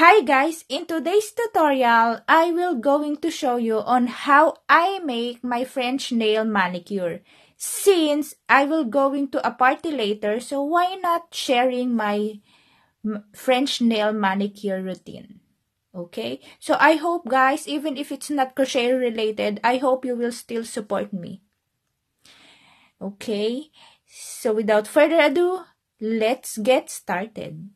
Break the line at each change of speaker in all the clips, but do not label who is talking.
Hi guys, in today's tutorial, I will going to show you on how I make my French nail manicure. Since I will going to a party later, so why not sharing my French nail manicure routine? Okay, so I hope guys, even if it's not crochet related, I hope you will still support me. Okay, so without further ado, let's get started.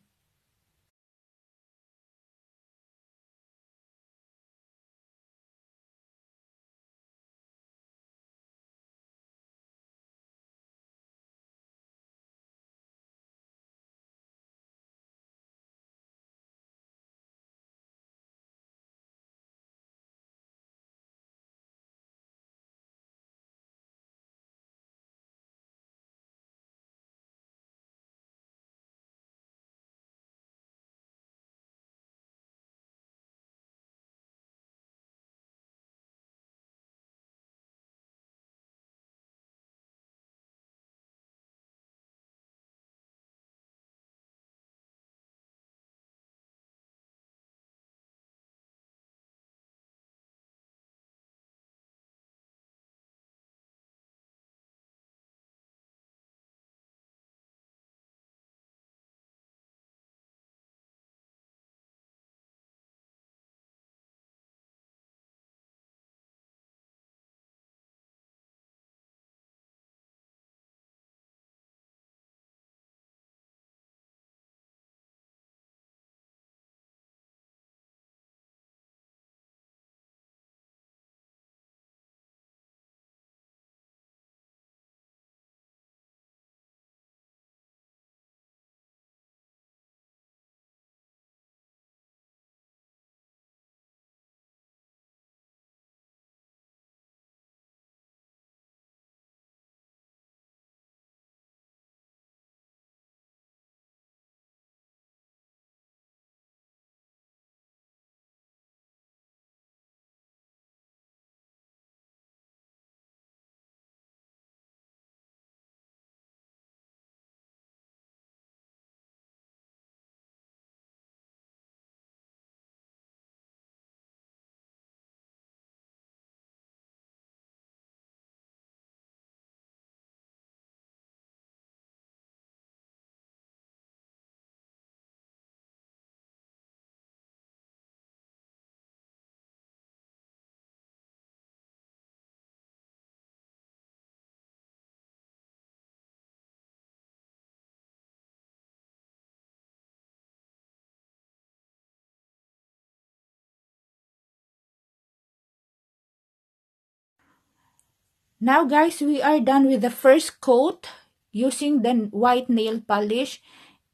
Now guys, we are done with the first coat using the white nail polish.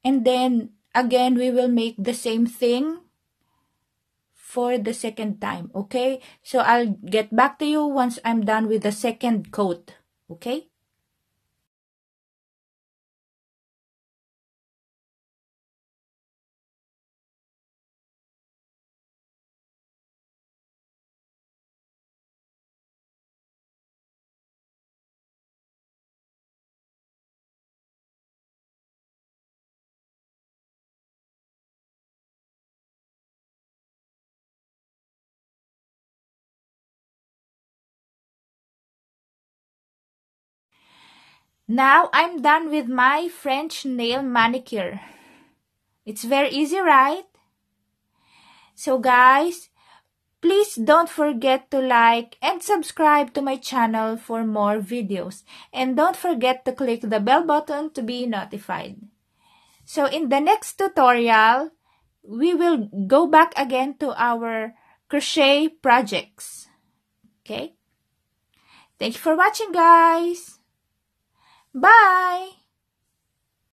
And then again, we will make the same thing for the second time. Okay? So I'll get back to you once I'm done with the second coat. Okay? Now I'm done with my French nail manicure. It's very easy, right? So guys, please don't forget to like and subscribe to my channel for more videos. And don't forget to click the bell button to be notified. So in the next tutorial, we will go back again to our crochet projects. Okay? Thank you for watching, guys. Bye!